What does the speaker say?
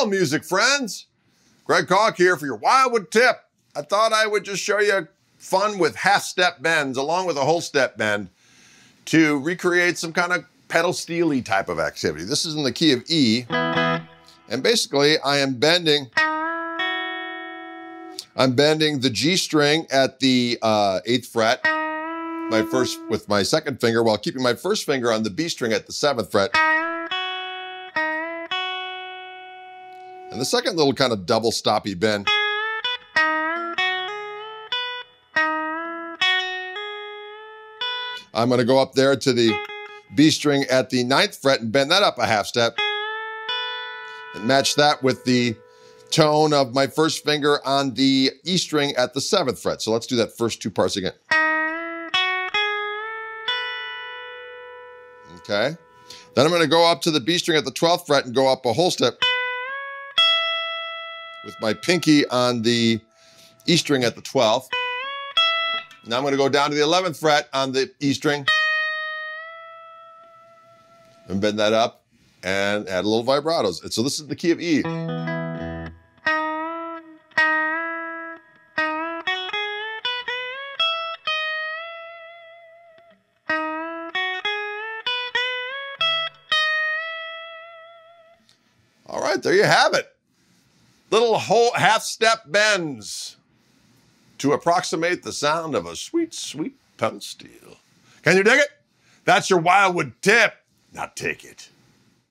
Well, music friends, Greg Koch here for your Wildwood tip. I thought I would just show you fun with half step bends along with a whole step bend to recreate some kind of pedal steely type of activity. This is in the key of E. And basically I am bending, I'm bending the G string at the uh, eighth fret, my first with my second finger while keeping my first finger on the B string at the seventh fret. And the second little kind of double stoppy bend. I'm going to go up there to the B string at the ninth fret and bend that up a half step. And match that with the tone of my first finger on the E string at the seventh fret. So let's do that first two parts again. Okay. Then I'm going to go up to the B string at the 12th fret and go up a whole step with my pinky on the E string at the 12th. Now I'm going to go down to the 11th fret on the E string and bend that up and add a little vibratos. And so this is the key of E. All right, there you have it. Little whole half step bends to approximate the sound of a sweet, sweet pedal steel. Can you dig it? That's your Wildwood tip. Now take it.